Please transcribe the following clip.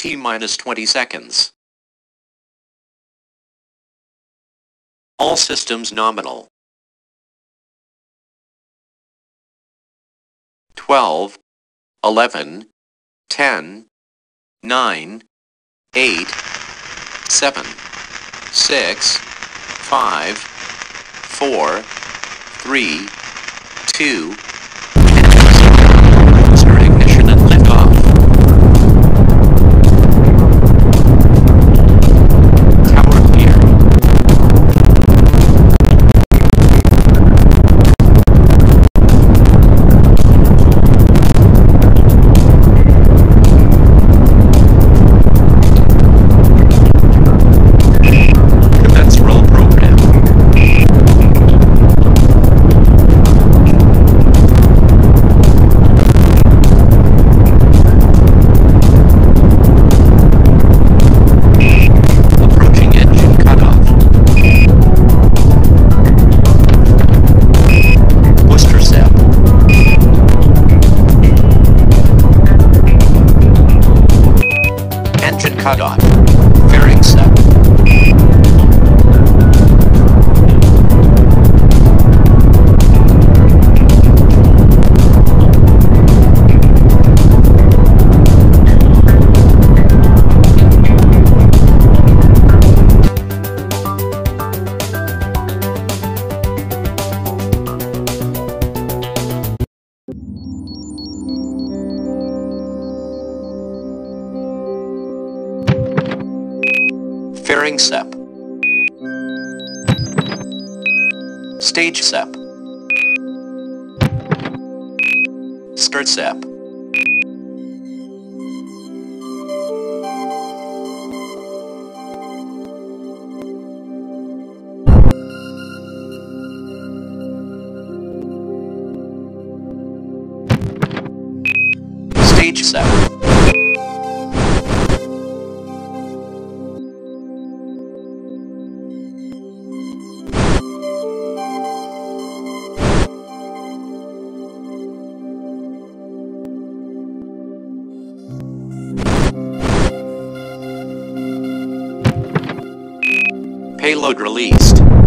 T minus 20 seconds. All systems nominal. 12, 11, 10, 9, 8, 7, 6, 5, 4, 3, 2, cutoff. Fairing SEP. Stage SEP. Start SEP. Stage SEP. Payload released.